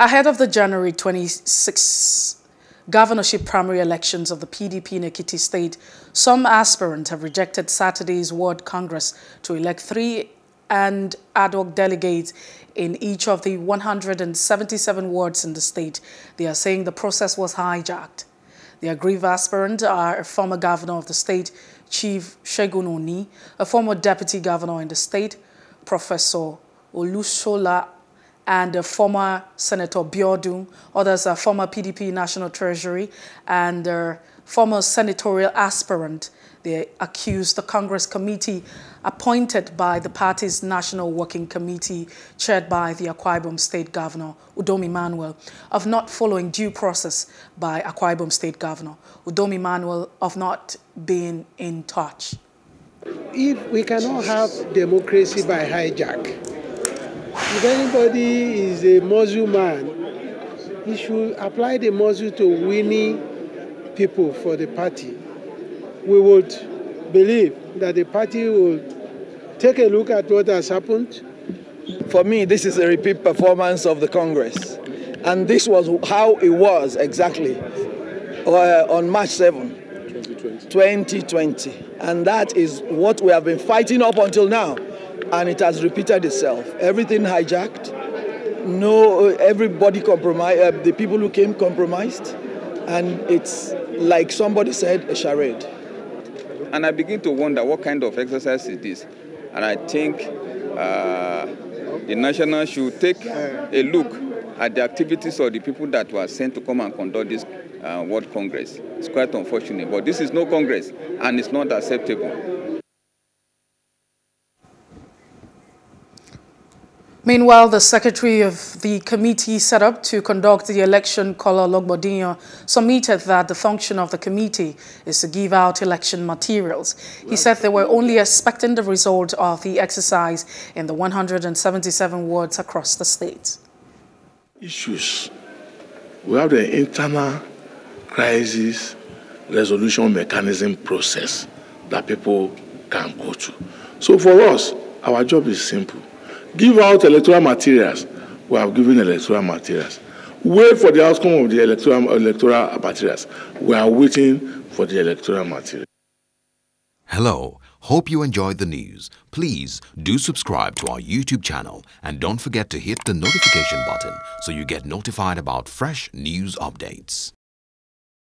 Ahead of the January 26 governorship primary elections of the PDP in Ekiti State, some aspirants have rejected Saturday's Ward Congress to elect three and ad hoc delegates in each of the 177 wards in the state. They are saying the process was hijacked. The aggrieved aspirants are a former governor of the state, Chief Segun Oni, a former deputy governor in the state, Professor Olusola and uh, former Senator Biodun. Others are former PDP National Treasury and uh, former senatorial aspirant. They accused the Congress committee appointed by the party's National Working Committee, chaired by the Akwa Ibom State Governor, Udom Emmanuel, of not following due process by Akwa Ibom State Governor, Udom Emmanuel of not being in touch. If we cannot have democracy by hijack, if anybody is a Muslim man, he should apply the muzzle to winning people for the party. We would believe that the party will take a look at what has happened. For me, this is a repeat performance of the Congress. And this was how it was exactly uh, on March 7, 2020. 2020. And that is what we have been fighting up until now and it has repeated itself. Everything hijacked. No, everybody compromised. Uh, the people who came compromised, and it's like somebody said, a charade. And I begin to wonder what kind of exercise is this. And I think uh, the national should take a look at the activities of the people that were sent to come and conduct this uh, Ward Congress. It's quite unfortunate, but this is no Congress, and it's not acceptable. Meanwhile, the secretary of the committee set up to conduct the election, Kola Logbodinho, submitted that the function of the committee is to give out election materials. He said they were only expecting the result of the exercise in the 177 wards across the state. Issues. We have the internal crisis resolution mechanism process that people can go to. So for us, our job is simple Give out electoral materials. We have given electoral materials. Wait for the outcome of the electoral, electoral materials. We are waiting for the electoral materials. Hello. Hope you enjoyed the news. Please do subscribe to our YouTube channel and don't forget to hit the notification button so you get notified about fresh news updates.